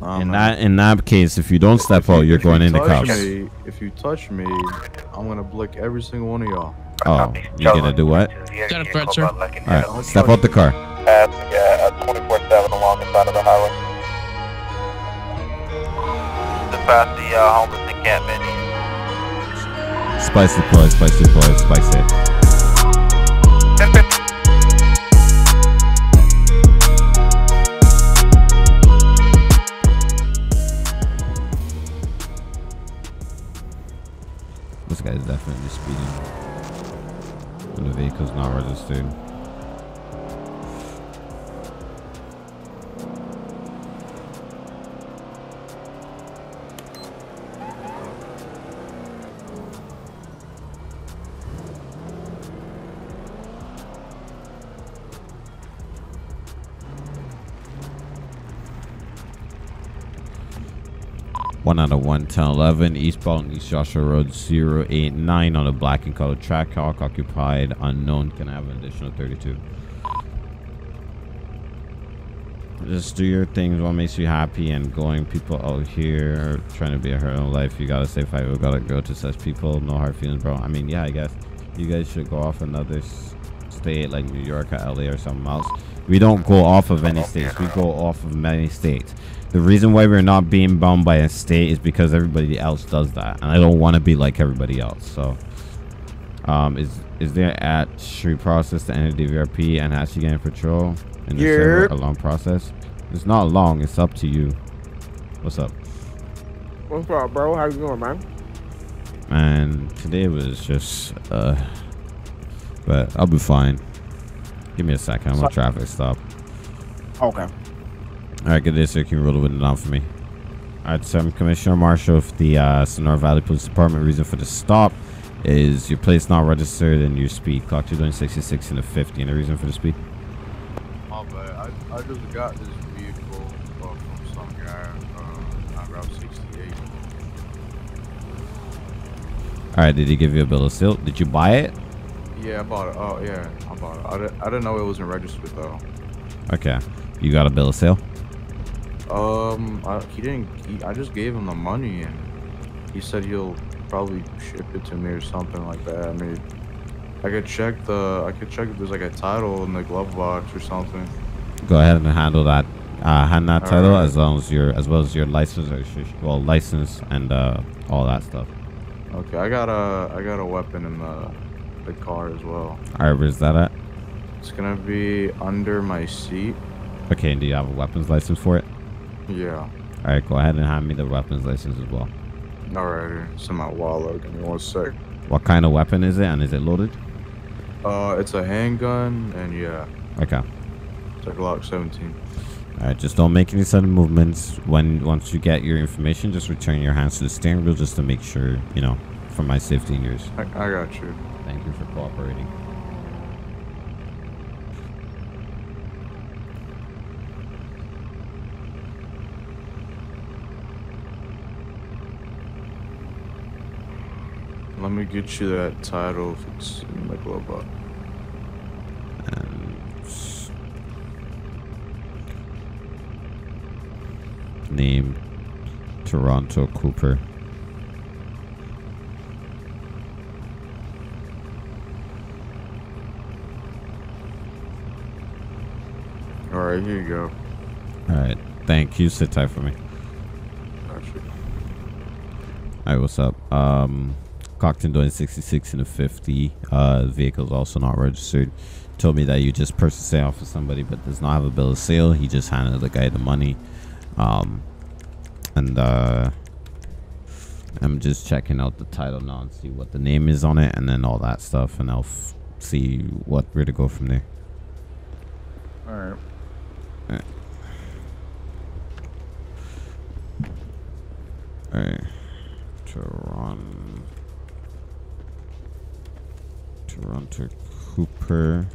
Nah, in man. that in that case, if you don't step If out, you're if you going into touch cuffs. Me, if you touch me, I'm gonna blick every single one of y'all. Oh, you gonna do what? Got a threat, sir. All right, step out the car. yeah, 24-7 along the side of the highway. To the uh, homeless encampment. Spice deploy, spice deploy, spice guy's definitely speeding. And the vehicle's not registered. Out of one, 10, 11, eastbound East Joshua Road 089 on a black and colored track. Hawk occupied, unknown. Can have an additional 32? Just do your things, what makes you happy, and going people out here trying to be a hero in life. You gotta stay fight. We gotta go to such people. No hard feelings, bro. I mean, yeah, I guess you guys should go off another state like New York or LA or something else. We don't go off of any states. We go off of many states. The reason why we're not being bound by a state is because everybody else does that, and I don't want to be like everybody else. So, um, is is there at street process to enter DVRP and actually get in patrol in the server a long process? It's not long. It's up to you. What's up? What's up, bro? How you doing, man? And today was just, uh, but I'll be fine. Give me a second. I'm on So- traffic stop. Okay. All right, good day, sir. Can you roll the window down for me? All right, so I'm Commissioner Marshall of the uh, Sonora Valley Police Department. Reason for the stop is your plate's not registered and your speed. Clock 2 doing 66 and a 50. And the reason for the speed? My bad. I, I just got this vehicle from some guy uh, on Route 68. All right, did he give you a bill of sale? Did you buy it? Yeah, I bought it. Oh, yeah, I bought it. I, didn't, I didn't know it wasn't registered though. Okay. You got a bill of sale? Um, I, he didn't. He, I just gave him the money, and he said he'll probably ship it to me or something like that. I mean, I could check the. I could check if there's like a title in the glove box or something. Go ahead and handle that. Uh, hand that All title right. as long as your as well as your license registration, well, license and uh, all that stuff. Okay, I got a. I got a weapon in the the car as well. All right, where's that at? It's gonna be under my seat. Okay, and do you have a weapons license for it? Yeah. All right, go ahead and hand me the weapons license as well. Alrighty. It's in my wallet. Give me one sec. What kind of weapon is it, and is it loaded? Uh, it's a handgun, and yeah, Okay. it's a Glock 17. All right, just don't make any sudden movements. When once you get your information, just return your hands to the steering wheel just to make sure, you know, for my safety and yours. I, I got you. Thank you for cooperating. Let me get you that title if it's in the glove box. Name Toronto Cooper. Alright, here you go. All right, thank you. Sit tight for me. All right, what's up? Um, Cockton doing 66 and a 50. Uh, vehicle's also not registered. Told me that you just purchased it off of somebody, but does not have a bill of sale. He just handed the guy the money. Um, and uh, I'm just checking out the title now and see what the name is on it, and then all that stuff, and I'll f- see what where to go from there. All right, Toronto, Toronto Cooper.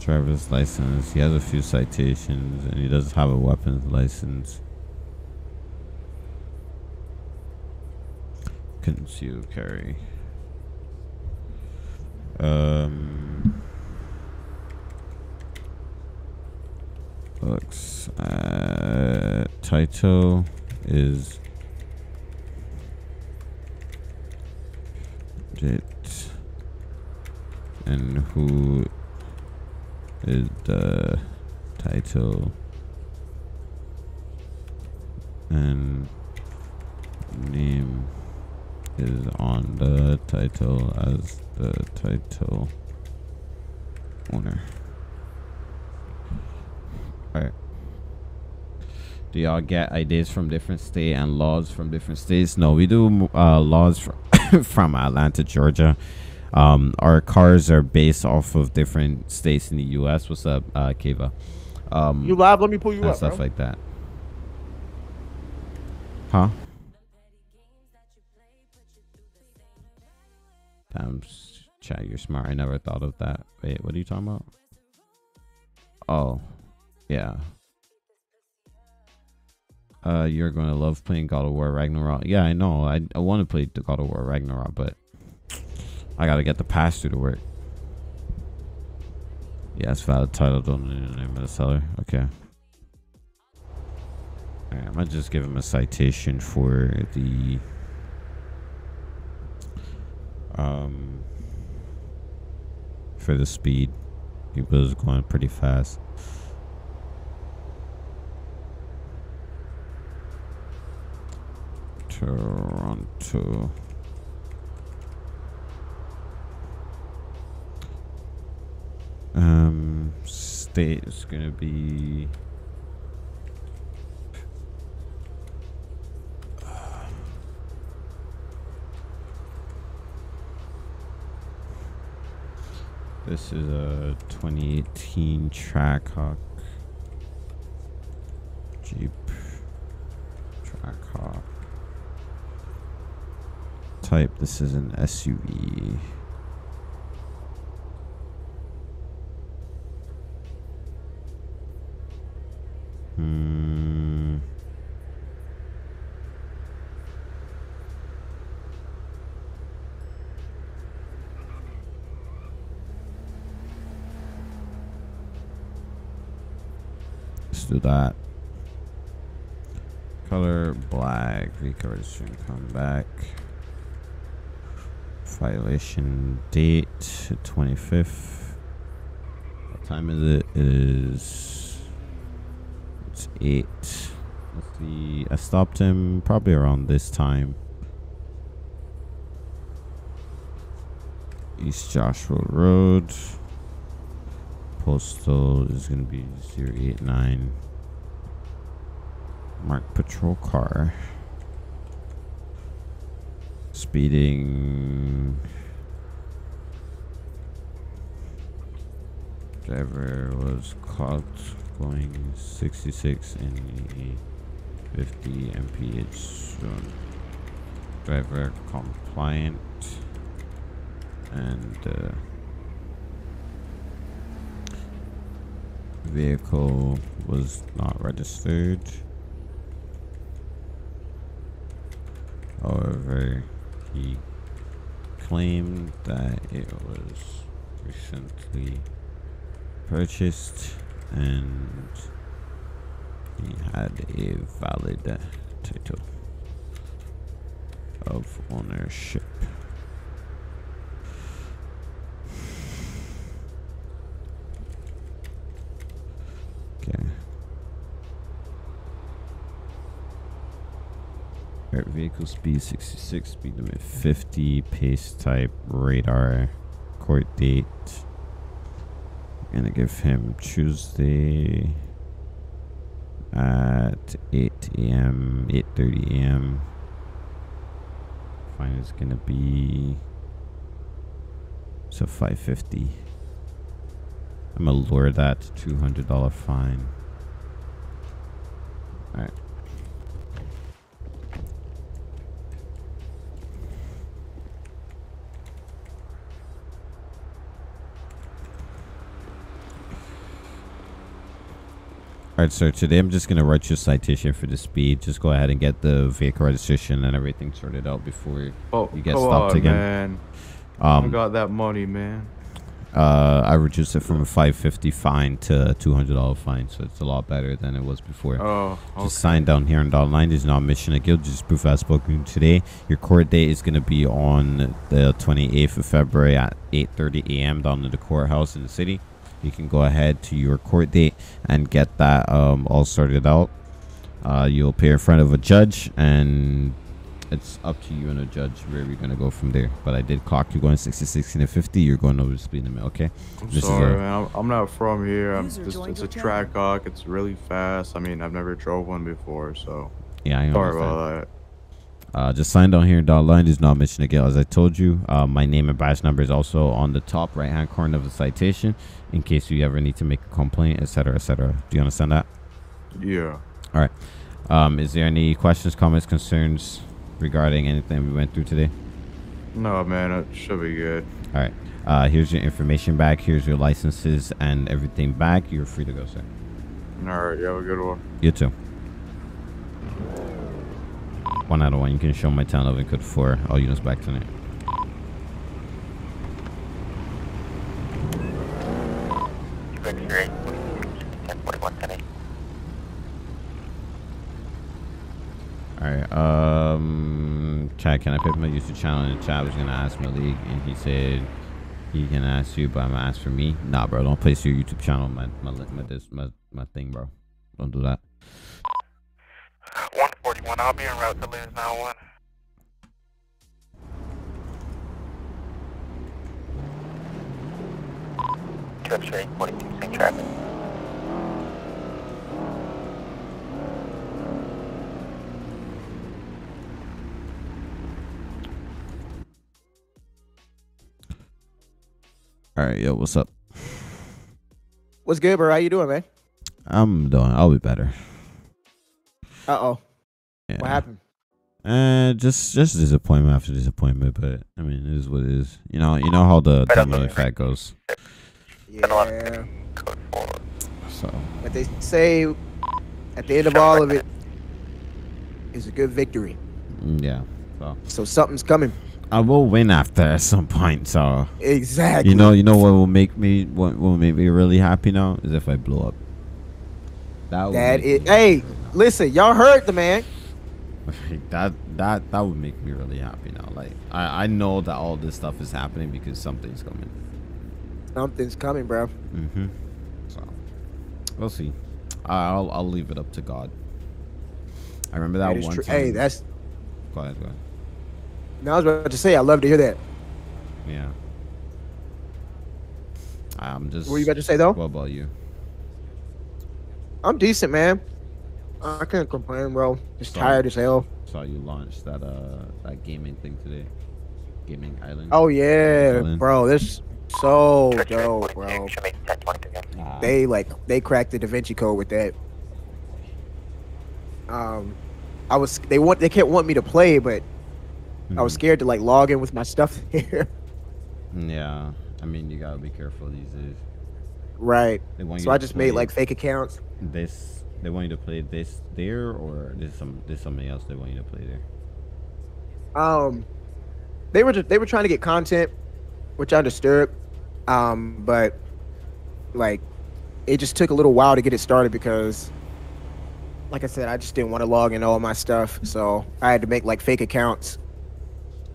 Driver's license. He has a few citations, and he does have a weapons license. Concealed carry. Um. Looks uh title is it and who is the title and name is on the title as the title owner. Do y'all get ideas from different state and laws from different states? No, we do uh, laws from, from Atlanta, Georgia. Um, our cars are based off of different states in the U.S. What's up, uh, Kiva? Um, You live? Let me pull you and up, stuff bro. like that. Huh? Damn, chat, you're smart. I never thought of that. Wait, what are you talking about? Oh, yeah. Uh, you're gonna love playing God of War Ragnarok. Yeah, I know. I, I want to play the God of War Ragnarok, but I gotta get the pass through to work. Yeah, it's valid title. Don't need the name of the seller. Okay. Alright, I might just give him a citation for the um for the speed. He was going pretty fast. Toronto. Um, state is gonna be. This is a 2018 Trackhawk type. This is an SUV. Hmm. Let's do that. Color black. Vehicle registration come back. Violation date 25th. What time is it? It is. It's 8. Let's see. I stopped him probably around this time. East Joshua Road. Postal is going to be 089. Mark patrol car. Speeding. Driver was caught going 66 in a 50 mph zone. Driver compliant and uh, vehicle was not registered. However, he claimed that it was recently purchased and he had a valid title of ownership. Okay. Alright, vehicle speed 66, speed limit 50, pace type, radar, court date. Gonna give him Tuesday at 8 a.m., 8.30 a.m. Fine is gonna be so 550. I'm gonna lower that to $200 fine. Alright. Alright, so today I'm just gonna write you a citation for the speed. Just go ahead and get the vehicle registration and everything sorted out before Oh, You get stopped on, again? man. I um got that money, man. Uh, I reduced it from a 550 fine to a $200 fine, so it's a lot better than it was before. Oh, okay. Just sign down here on dot line. There's no mission of guild. Just proof I've spoken today. Your court date is going to be on the 28th of February at 8:30 a.m. down in the courthouse in the city. You can go ahead to your court date and get that um, all sorted out. Uh, you'll appear in front of a judge, and it's up to you and a judge where we're going to go from there. But I did clock you going 60, 60, and 50. You're going over the speed limit, okay? I'm This is sorry, a- man. I'm, I'm not from here. I'm just, it's a track hawk. It's really fast. I mean, I've never drove one before, so Yeah, I sorry understand. about that. Uh, just sign down here in dot line. There's not mission again. As I told you, uh, my name and badge number is also on the top right hand corner of the citation in case you ever need to make a complaint, etc., etc. Do you understand that? Yeah. All right. Um, is there any questions, comments, concerns regarding anything we went through today? No, man, it should be good. All right. Uh, here's your information back. Here's your licenses and everything back. You're free to go, sir. All right, you have a good one. You too. One out of one. You can show my town of code four. All units back tonight. Victory. 1041 10 All right. Um, Chad, can I put my YouTube channel chat? I was gonna ask Malik, and he said he can ask you, but I'm gonna ask for me. Nah, bro, don't place your YouTube channel my my my this my my thing, bro. Don't do that. 141, I'll be en route to Liz now one. Two 42, same traffic. All right, yo, what's up? What's good, bro? How you doing, man? I'm doing. I'll be better. Uh oh. Yeah. What happened? Uh, just just disappointment after disappointment, but I mean, it is what it is. You know, you know how the Right on the the- fat goes. Yeah. So But they say at the end of all of it is a good victory. mm, yeah. So So something's coming. I will win after at some point. So Exactly. you know, you know what will make me what will make me really happy now is if I blow up. That would that it. Hey, listen, y'all heard the man. That that that would make me really happy now. Like I I know that all this stuff is happening because something's coming. Something's coming, bro. Mm-hmm. So we'll see. I'll I'll leave it up to God. I remember that That one time. Hey, that's. go ahead, go ahead. Now I was about to say, I love to hear that. Yeah. I'm just. What were you about to say though? What about you? I'm decent, man. I can't complain, bro. Just Sorry. tired as hell. Saw you launch that uh that gaming thing today. Gaming Island. Oh yeah, Island. bro. This so dope, bro. should make 1023 again. Nah. They like they cracked the Da Vinci Code with that. Um, I was they want they can't want me to play, but I was Mhm. scared to like log in with my stuff here. Yeah. I mean, you gotta be careful these days. right. They want you So I to just made like fake accounts. this. They want you to play this there, or there's some there's something else they want you to play there. Um, they were just, they were trying to get content, which I understood. Um, but like, it just took a little while to get it started because, like I said, I just didn't want to log in all my stuff, so I had to make like fake accounts.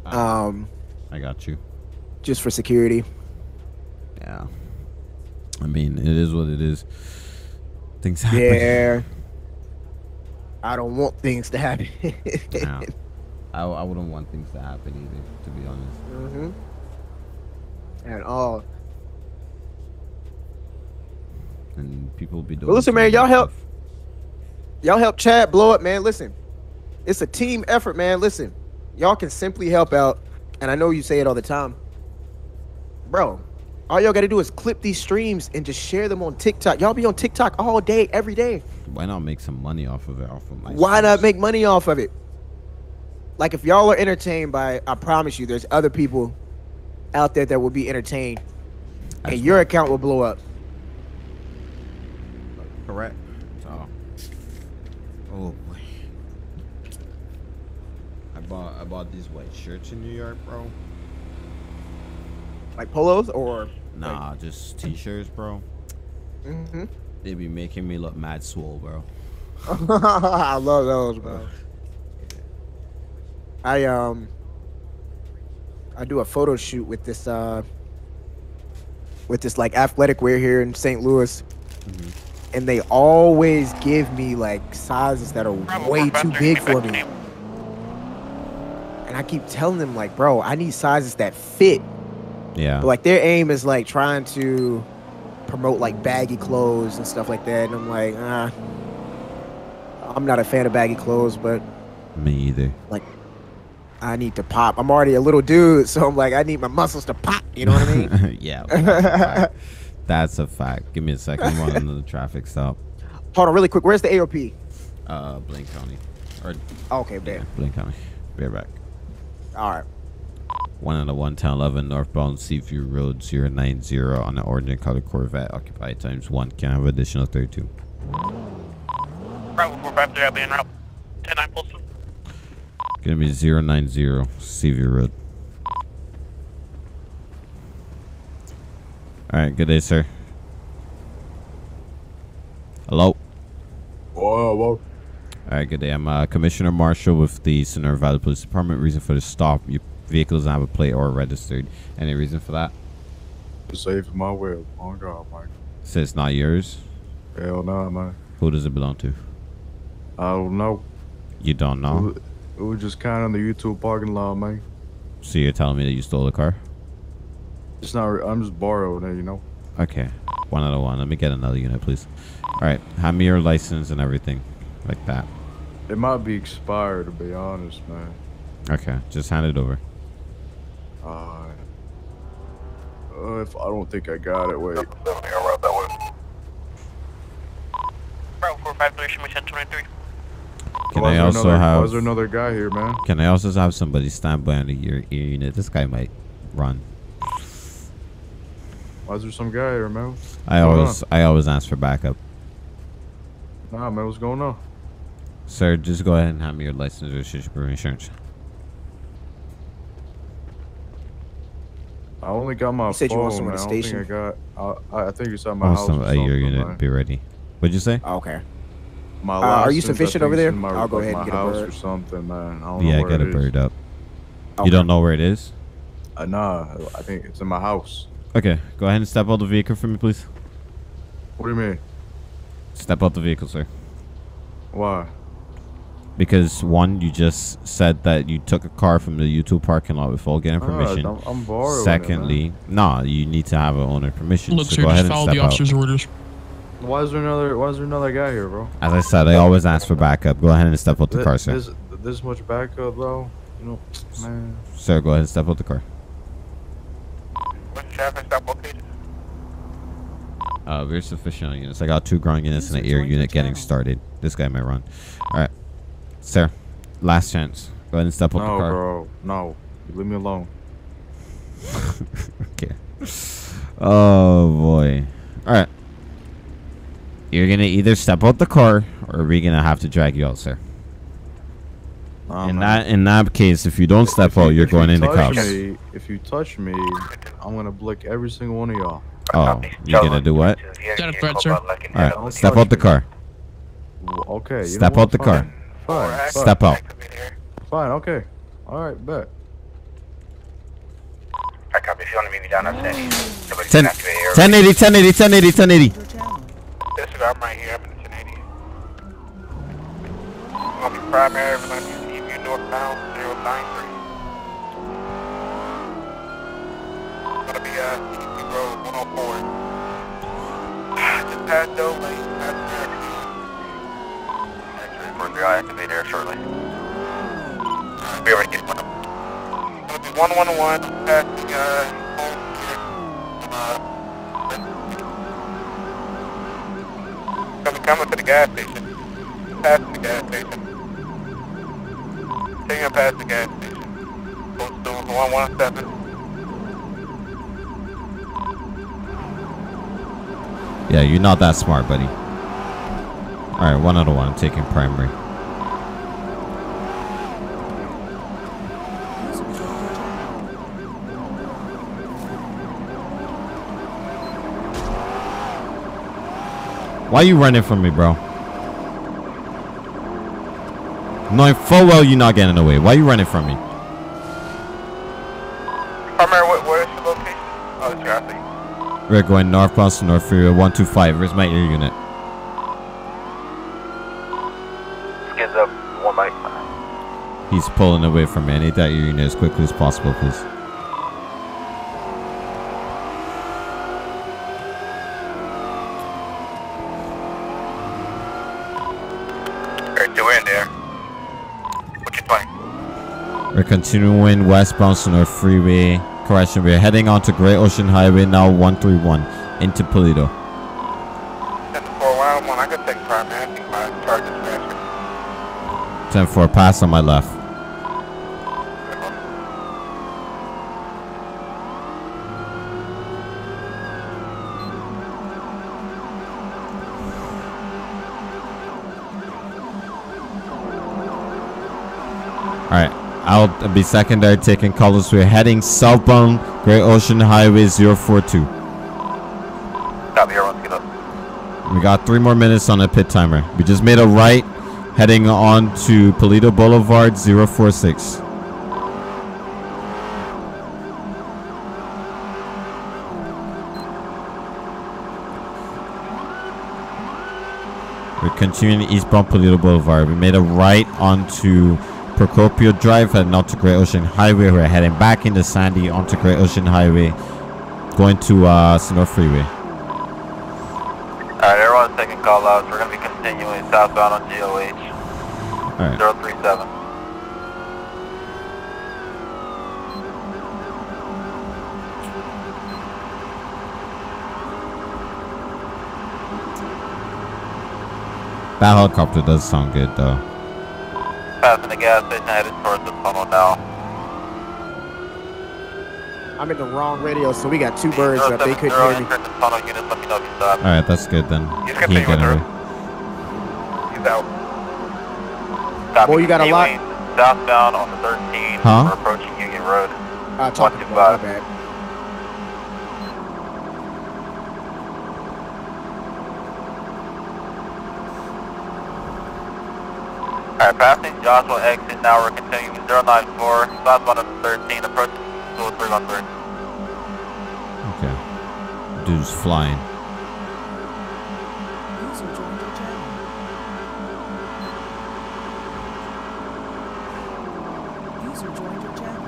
Ah, Um, I got you. just for security. Yeah. I mean, it is what it is. Things happen. Yeah. I don't want things to happen. Yeah. I, I wouldn't want things to happen either, to be honest. hmm At all. And people be doing. Well, listen, man, y'all help- Y'all help Chad blow up, man. Listen, it's a team effort, man. Listen, y'all can simply help out, and I know you say it all the time, bro. All y'all got to do is clip these streams and just share them on TikTok. Y'all be on TikTok all day, every day. Why not make some money off of it? Off of my. Why not make money off of it? Like, if y'all are entertained by, I promise you, there's other people out there that will be entertained, That's and your account will blow up. correct? So. Oh boy. I bought I bought these white shirts in New York, bro. Like polos or Nah, just t-shirts, bro. hmm They be making me look mad swole, bro. I love those, bro. I um I do a photo shoot with this uh with this like athletic wear here in St. Louis. And they always give me like sizes that are way too big for me. And I keep telling them like, bro, I need sizes that fit. Yeah. But like their aim is like trying to promote like baggy clothes and stuff like that. And I'm like, ah, I'm not a fan of baggy clothes, but me either. like I need to pop. I'm already a little dude, so I'm like, I need my muscles to pop. You know what I mean? yeah. that's, a fact. That's a fact. Give me a second. I'm on another traffic stop. Hold on, really quick. Where's the AOP? Uh, Blaine County. Or Okay, yeah. Blaine County. Be right back. All right. One out of one ten eleven northbound Seaview Road 090 on the ordinary color Corvette occupied times one. Can I have additional 32? Bravo 453, I'll be en route. 109 Polson. Gonna be 090 Seaview Road. Alright, good day, sir. Hello? Whoa, whoa. Alright, good day. I'm uh, Commissioner Marshall with the Sonora Valley Police Department. Reason for the stop, your vehicle doesn't have a plate or registered. Any reason for that? Save my will. Oh God, man. Say it's not yours. Hell no, man. Who does it belong to? I don't know. You don't know. It was just kind of in the YouTube parking lot, man. So you're telling me that you stole the car? It's not. I'm just borrowing it, you know. Okay. One out of one. Let me get another unit, please. Alright, hand me your license and everything. Like that. It might be expired, to be honest, man. Okay, just hand it over. Uh, uh, if I don't think I got it, wait. Bravo 453, show me 1023. Can Why I also another, Why have is there another guy here, man? Can I also have somebody stand by under your ear, unit? This guy might run. Why is there some guy here, man? I Hold always I always ask for backup. Nah, man, what's going on? Sir, just go ahead and hand me your license or for insurance. I only got my You said you phone, want someone to I station? think I got. I, I, I think it's at my Oh, house. some or a ear something, unit, man. be ready. What'd you say? Okay. My Uh, are you sufficient over there? My, I'll go ahead and get a house bird. or something, man. I don't know Yeah, where get a bird up. Okay. You don't know where it is? Uh, nah, I think it's in my house. Okay, go ahead and step out the vehicle for me, please. What do you mean? Step out the vehicle, sir. Why? Because one, you just said that you took a car from the YouTube parking lot without getting Ah, permission. I'm, I'm borrowing Secondly, nah, you need to have an owner permission. Look, so sir, go ahead just and follow step the out. officer's orders. Why is there another? Why is there another guy here, bro? As I said, I always ask for backup. Go ahead and step out the Th- car, sir. This, this much backup, bro. You know, man. Sir, go ahead and step out the car. What's the traffic stop location? Uh, we're sufficient units. I got two ground units and an air unit getting started. This guy might run. All right, sir. Last chance. Go ahead and step out the car. No, car. bro. No. You leave me alone. Okay. Oh boy. All right. You're gonna either step out the car, or we're gonna have to drag you out, sir. Nah, in man. that in that case, if you don't step If you- out, you're if you going into touch cuffs. Me, if you touch me, I'm gonna blick every single one of y'all. Oh, you're gonna do what? that a threat, sir? All right, step touch out the car. Well, Okay. Step out what? the car. Fine. Fine. Fine. Step out. Fine. Okay. All right. Bet. I copy. If you want to meet me down at 10, somebody 10, can activate air. 1080, 1080, 1080, 1080. This is, I'm right here. I'm in the 1080. I'm going to be primary. We're going to be Seaview northbound 093. Going to be uh, Seaview Road 104. Just past Doe Lane. Past Actually, we're going to activate air shortly. We already get one. Going be 111 passing uh, here. Uh, Coming, coming to the gas station. Passing the gas station. Taking him past the gas station. Post to 117. Yeah, you're not that smart, buddy. Alright, one out of one. I'm taking primary. Why you running from me, bro? Knowing full well you're not getting away. Why you running from me? Primary, what, where is the location? Oh, it's We're going northbound to North Freeway 125. Where's my air unit? He's pulling away from me. I need that unit as quickly as possible, please. Alright, two in there. What you doing? We're continuing westbound to our Freeway. Correction, we're heading on to Great Ocean Highway now 131 into Paleto. 10 to 4, 1 I could take primary. I think my charge is faster. 10 4, pass on my left. Alright, I'll be secondary taking colors. We're heading southbound Great Ocean Highway 042. Copy, everyone, get up. We got three more minutes on the pit timer. We just made a right heading on to Paleto Boulevard 046. We're continuing eastbound Paleto Boulevard. We made a right onto Procopio Drive heading out to Great Ocean Highway. We're heading back into Sandy onto Great Ocean Highway, going to uh, Senora Freeway. Alright, everyone's taking call outs. We're going to be continuing southbound on GOH Alright. 037. That helicopter does sound good though. Passing the gas station, headed towards the tunnel now. I'm in the wrong radio, so we got two birds up. They couldn't hear me. enter the tunnel unit, let me know if you stop. Alright, that's good then. He's He continuing ain't through. He's out. Copy, Boy, you got a lot- continuing Southbound on the 13. Huh? We're approaching Union Road. Uh, talking One, two, about my bad. Passing Joshua exit. Now we're continuing 094. Southbound on the 13. Approaching 20313. Okay. Dude's flying. User joined your channel. User joined your channel.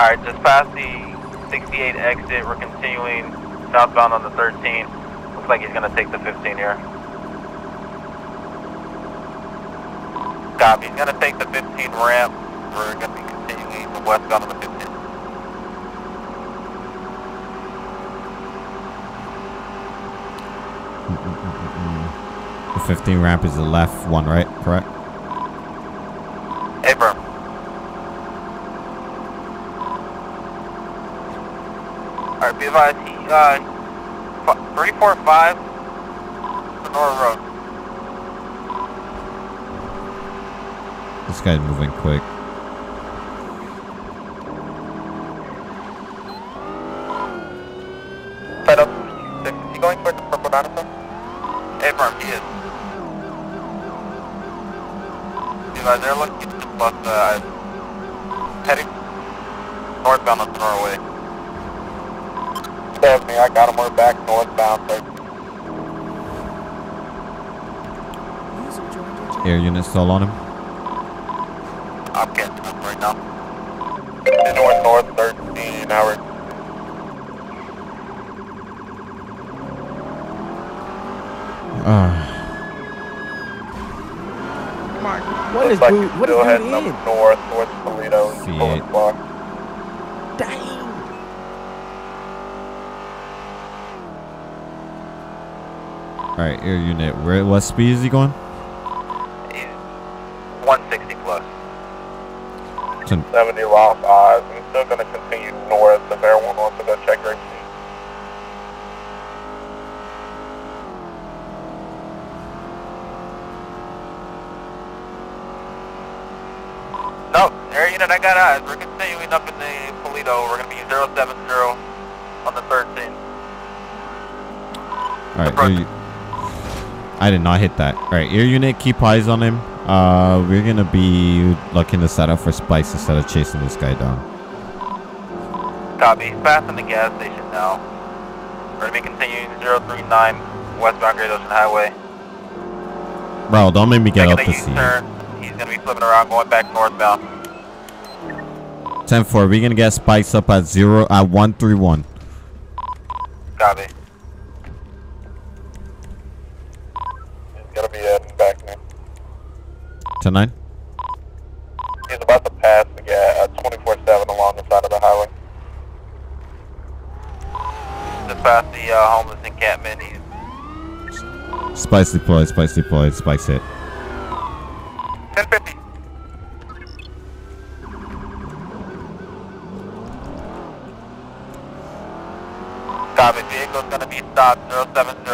Alright, just past the 68 exit. We're continuing southbound on the 13. Looks like he's going to take the 15 here. Copy. He's going to take the 15 ramp. We're going to be continuing the westbound on the 15. The 15 ramp is the left one, right? Correct? Hey, bro. Alright, be advised, uh, 345 Senora Road. Guy's moving quick. Set up. Is he going towards the purple dinosaur? Hey, firm, he is. Be advised, they're looking to plus, uh, heading northbound on Senora Way. Stephanie, I got him. We're back northbound. So User joined your channel. Air unit still on him? Is like he's What is dude in? up north towards Toledo. Pulling block. Dang. Alright, air unit. Where what speed is he going? He's 160 plus. To 70 lost odds. Uh, I'm still going to continue north if everyone wants to go check their key. No, air unit, I got eyes. We're continuing up in the Paleto. We're going to be 070 on the 13. Alright, I did not hit that. All right, air unit, keep eyes on him. Uh, we're gonna be looking to set up for spikes instead of chasing this guy down. Copy. Passing the gas station now. We're gonna be continuing 039 westbound Great Ocean Highway. Bro, don't make me get Making up the seat. U-turn. He's gonna be flipping around, going back northbound. 10 4, we're gonna get spikes up at zero at 131. Copy. He's gonna be heading back now. 10 9. He's about to pass the gas at 24-7 along the side of the highway. Just past the uh, homeless encampment. He's Spikes deployed, spikes deployed, spikes hit. 1050. Copy. Vehicle's stopped 070.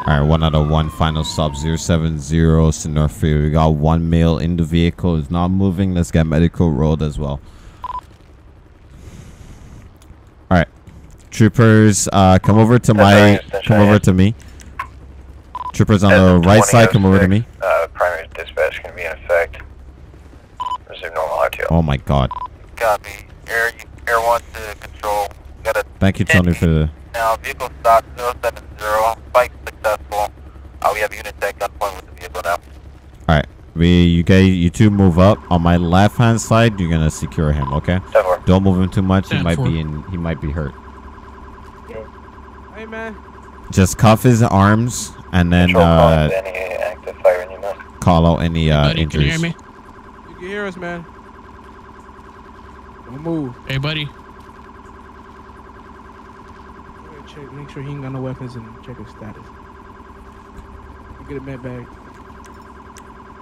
Alright, one out of one. Final sub 070 North Freeway. We got one male in the vehicle. Is not moving. Let's get medical road as well. Alright. Troopers, uh, come over to my. Come over to me. Troopers on the right side, come over to me. Uh, primary dispatch can be in effect. Resume normal RTO. Oh my god. Copy. Air, Air 1 to control. Got a Thank you, Tony, for the. now. Vehicle stopped 070. Spike successful. Uh, we have unit tech gunpoint with the vehicle now. Alright. We, you guys, you two move up. On my left hand side, you're gonna secure him, okay? 10 4. Don't move him too much. He might four. be in. He might be hurt. Hey man. Just cuff his arms and then Control uh, any active fire in your mouth. call out any uh, buddy, can hear injuries. me? You can hear us, man. Don't move. Hey, buddy. Check. Make sure he ain't got no weapons and check his status. Get a med bag.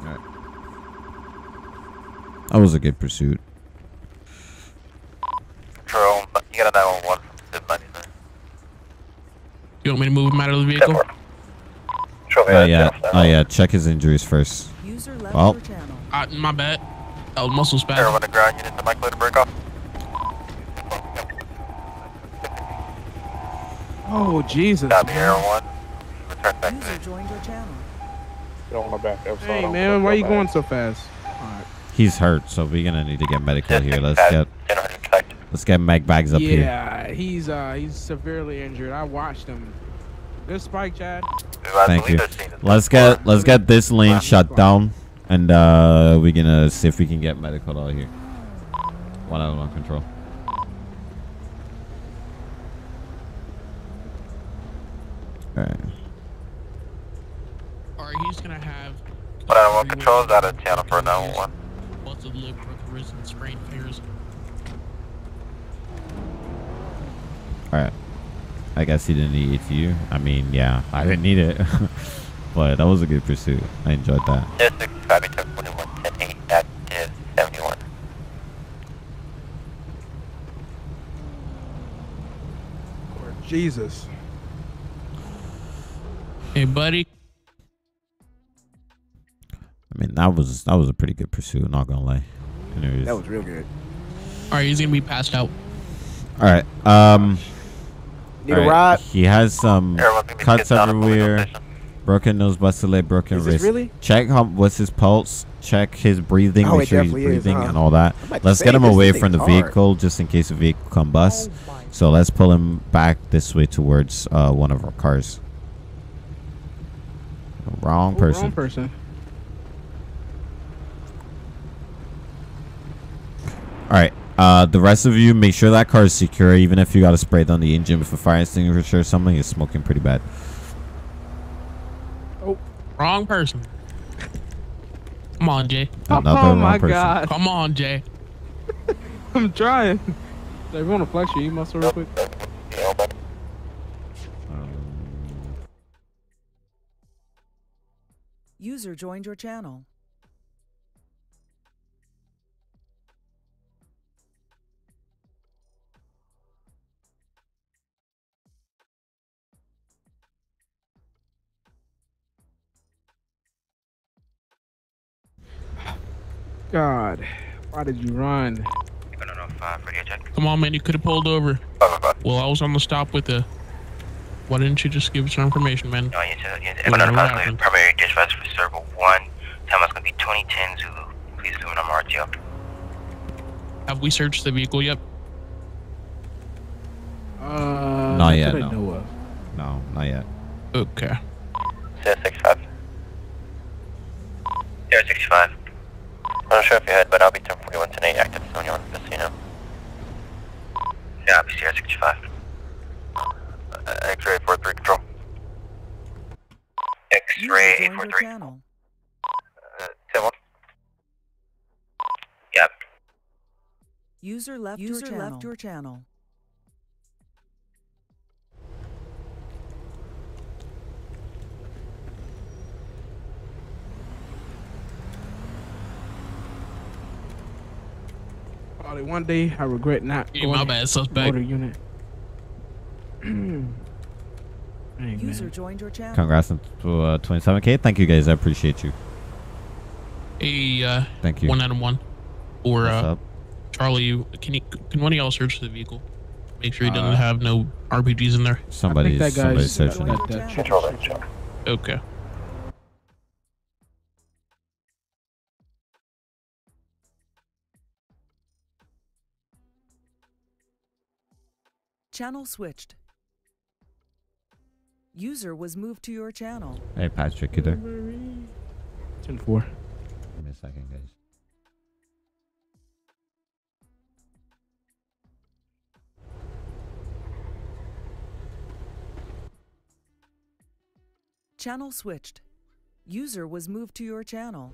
Alright. That was a good pursuit. Control, you got a 911 You want me to move him out of the vehicle? 4. Control, Oh yeah, oh yeah. Check his injuries first. User left Well. Uh, my bad. That was muscle Air spasm. 1 to ground unit to my clear to break off. Oh Jesus. Copy, Air 1. Return back to User joined your channel. Hey man, why are you going so fast? Alright. He's hurt, so we're gonna need to get medical here. Let's get let's get mag bags up here. Yeah, he's uh he's severely injured. I watched him. This spike, Chad. Thank you. they're seeing it. Let's get let's get this lane shut down, and uh we're gonna see if we can get medical out here. One out of one control. Alright. Alright, he's gonna have. One out of one control is out of channel for 911. Busted lip, broken wrist, and sprained fingers. Alright. I guess he didn't need ETU. I mean, yeah, I didn't need it. but that was a good pursuit. I enjoyed that. Yes, 65, 1021, 10 8, active 71. Jesus. Hey, buddy. I mean, that was that was a pretty good pursuit. Not gonna lie. Anyways. That was real good. Alright, he's gonna be passed out. All right. Um. Need all a right, ride? He has some Everyone's cuts skipped down everywhere. Broken nose, busted leg, broken wrist. really? Check how what's his pulse. Check his breathing. Oh, make sure he's definitely is, huh? and all that. I'm about to Let's get him away from the hard. vehicle just in case the vehicle combusts. Oh my- So let's pull him back this way towards uh, one of our cars. Wrong Oh, person. Wrong person. All right. Uh, the rest of you, make sure that car is secure. Even if you got to spray down the engine with a fire extinguisher or something, it's smoking pretty bad. Oh, wrong person. Come on, Jay. Another oh wrong my person. god. Come on, Jay. I'm trying. Hey, we want to flex your E muscle real quick? Um, User joined your channel. God, why did you run? I don't know. 5, radio check. Come on, man. You could have pulled over. 555. Well, I was on the stop with the. Why didn't you just give us our information, man? No, you said, you said, What I'm primary dispatch for server 1. Time is going to be 2010 Zulu. Please come in on RTO. Have we searched the vehicle yet? Uh, Not not yet, That no. I know of. No, not yet. Okay. 065. 065. I'm not sure if you heard, but I'll be 1041 tonight, active Sonia on Casino. Yeah, I'll be 065. Uh, X-ray 43 control. User X-ray 843. channel. Uh, 10 Yep. User left User your channel. left your channel. Probably one day I regret not Yeah, going my bad, to suspect. motor unit. Dang, User joined your channel. Congrats on to, uh, 27k. Thank you guys. I appreciate you. Hey, uh, Thank you. one Adam one, or What's uh, up? Charlie, you can you can one of y'all search the vehicle? Make sure he doesn't Uh, have no RPGs in there. Somebody's that somebody's guy's- searching that- it. that- Control that, check. Okay. Channel switched. User was moved to your channel. Hey, Patrick, you there? 10-4. Give me a second, guys. Channel switched. User was moved to your channel.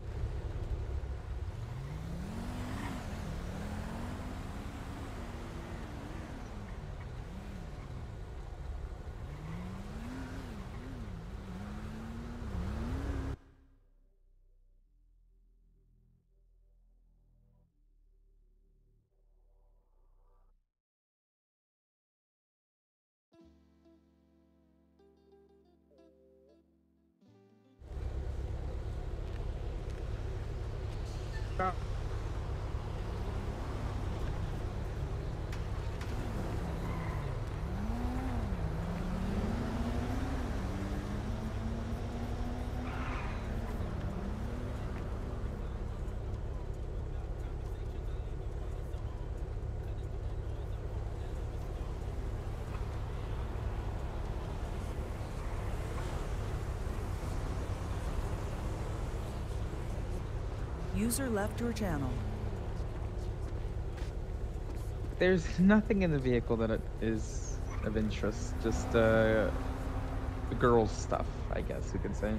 Yeah. User left your channel. There's nothing in the vehicle that is of interest. Just uh, the girls' stuff, I guess you could say.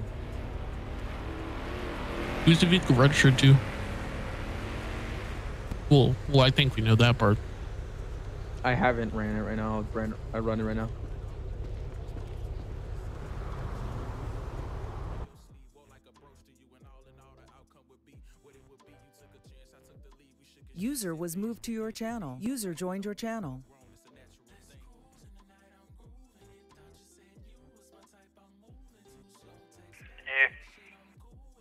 Who's the vehicle registered to? Well, well, I think we know that part. I haven't ran it right now. I'll run, I run it right now. User was moved to your channel. User joined your channel. You.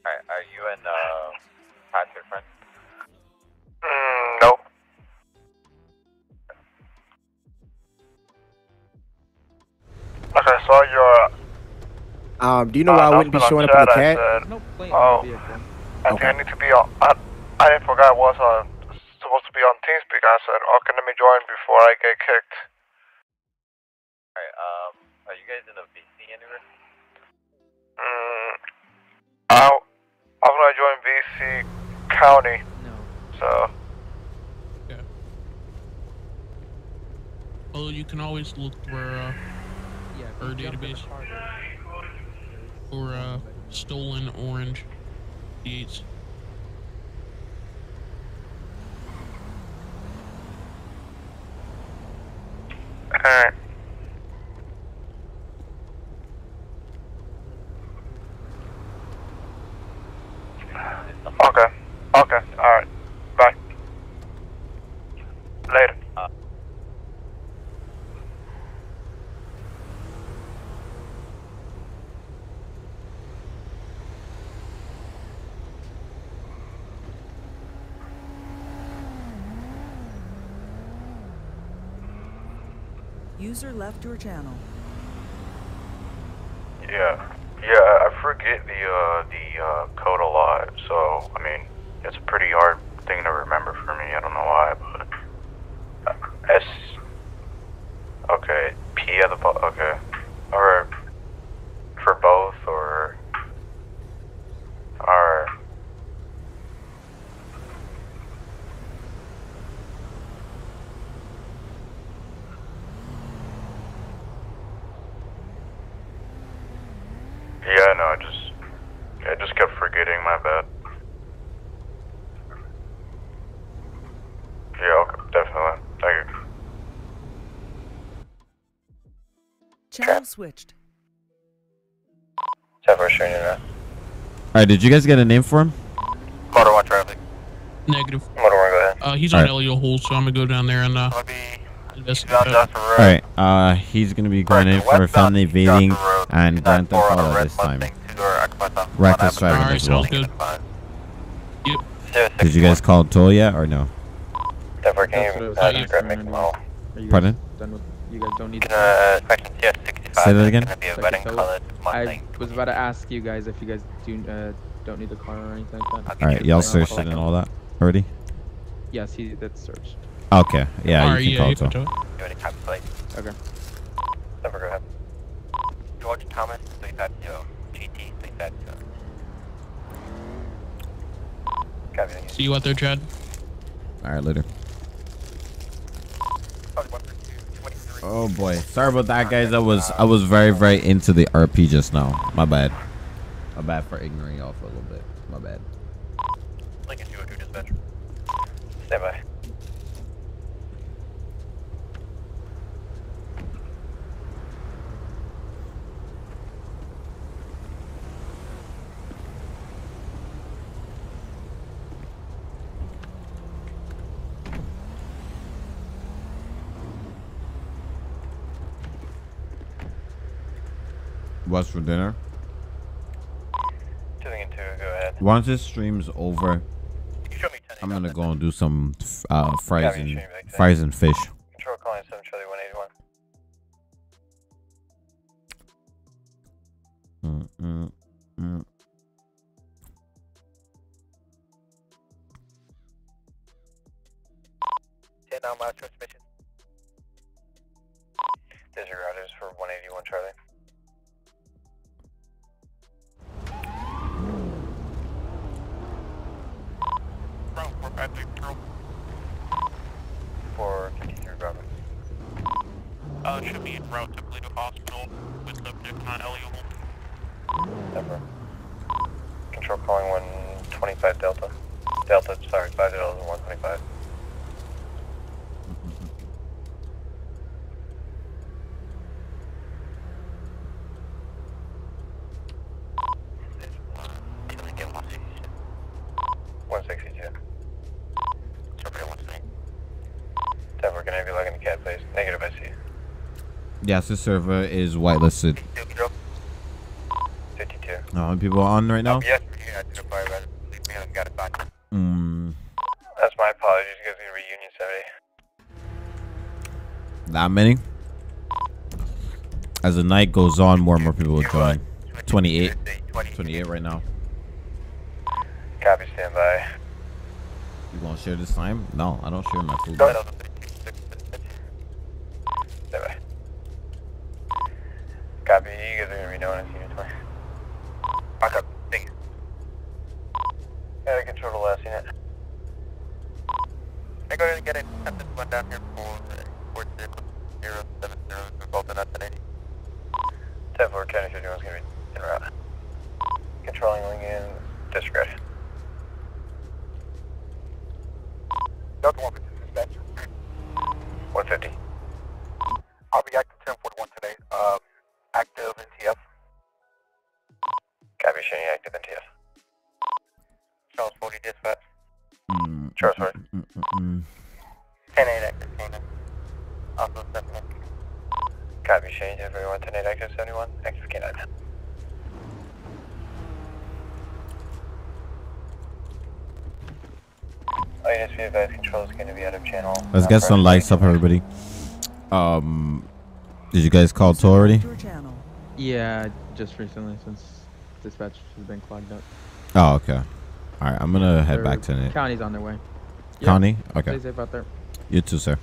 Are, are you and uh, Patrick friends? Mm, nope. Like I saw your Um, do you know why I wouldn't be showing up in the cat? said, No Oh. in the vehicle. I think I need to be on. I, I didn't forget I was on, supposed to be on TeamSpeak. I said, okay, let me join before I get kicked. Alright, um, are you guys in a VC anywhere? Mm, I, I'm gonna join VC County, No. so. Yeah. Well, you can always look for uh, Yeah. Our if you jump in the database. car, there's- for uh, stolen orange C8s. Alright. Okay. Okay. Alright. Bye. Later. User left your channel. Yeah, yeah. I forget the uh, the uh, code a lot, so I mean, it's a pretty hard thing to remember for me. I don't know why, but uh, S. Okay, P at the bo- okay, or for both, or or yeah. No, I just I just kept forgetting. My bad. Yeah, okay, definitely. Thank you. Channel switched. Several shooting now. All right, did you guys get a name for him? Motor one traffic. Negative. Motor one, go ahead. Uh, he's on Alright. Elio Hole, so I'm gonna go down there and uh, I'll be investigate on that. Joshua Road. All right, uh, he's gonna be going in for felony evading and grand theft auto this time. Reckless driving Alright, as well. sounds good. Did you guys call toll yet or no? Therefore, That's can what I you was saying. describe make a model? Are you guys Pardon? Done with, you guys don't need to. uh, section CS 65 Say that is again? gonna be a Second wedding tow. colored I was about to ask you guys if you guys do uh, don't need the car or anything like that. All right, y'all searched it and all that already. Yes, he that's searched. Okay, yeah, Alright, you can yeah, call you can toll. tow it. Do any type of plate. Okay. Therefore, go ahead. George Thomas, 350. GT, 350. Copy, thank. See you out there, Chad. All right, later. Oh boy, sorry about that, guys. I was I was very very into the RP just now. My bad. My bad for ignoring y'all for a little bit. My bad. Lincoln 202 dispatch. Stand by. What's for dinner? Two Lincoln 2, go ahead. Once this stream's over, You can show me 10 I'm gonna go and do some uh, fries and fries and fish. Yes, the server is whitelisted. 52. How many people are on right now? Yes, we do not identify about it. We haven't got it back. Mm, That's my apologies. You guys are going to be Union 70. that many. As the night goes on, more and more people will join. 28. 28 right now. Copy, standby. You gonna share this time? No, I don't share my food. Stand by. Copy, you guys are going to be known as Unit 20. Back up. Thank you. Yeah, I control the last unit. I go ahead and get a tempted one down here for the Ford vehicle 070 involved in S80. 10 4 County 51 is going to be en route. Controlling Lincoln, disregard. Delta 150 dispatch. 150. I'll be active 1041 today. Um, active NTF. Copy, showing you active NTF. Charles 40 dispatch. Mm, Charles, sorry. mm, mm, mm. 10 8 active K9. Also 71. Copy, showing you 1041, 10 8 active 71, active K9. Oh, yes, be advised, control is going to be out of channel. Let's Uh, get some for- likes up, everybody. Um, Did you guys call tow already? Yeah, just recently since dispatch has been clogged up. Oh, okay. All right, I'm gonna head Their back to it. County's on their way. Yep. County? Okay. Stay safe out there. You too, sir.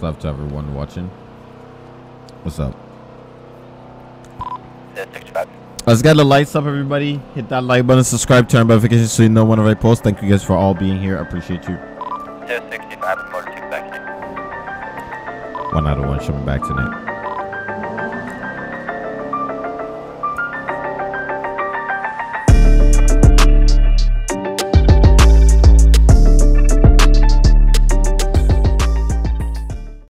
Much love to everyone watching. What's up? Yeah, 65. Let's get the lights up, everybody. Hit that like button, subscribe, turn notifications so you know whenever I post. Thank you guys for all being here. I appreciate you. Yeah, 65, motor 2 back here. One out of one, showing back tonight.